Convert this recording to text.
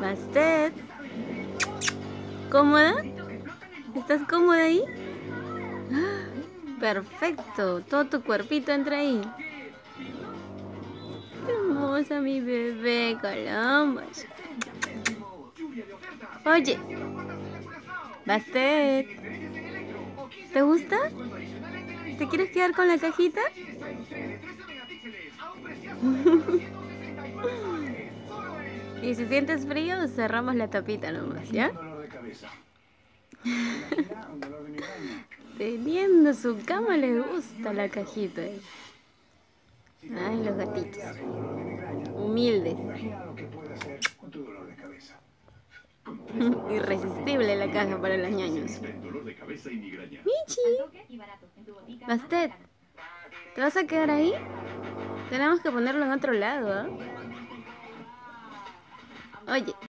Bastet. ¿Cómoda? ¿Estás cómoda ahí? ¡Ah! Perfecto, todo tu cuerpito entra ahí. Hermosa mi bebé, caramba. Oye, Bastet, ¿te gusta? ¿Te quieres quedar con la cajita? Y si sientes frío, cerramos la tapita nomás, ¿ya? Teniendo su cama le gusta la cajita. Ay, los gatitos. Humildes. Irresistible la caja para los ñaños. Michi. Bastet. ¿Te vas a quedar ahí? Tenemos que ponerlo en otro lado, ¿ah? Oye.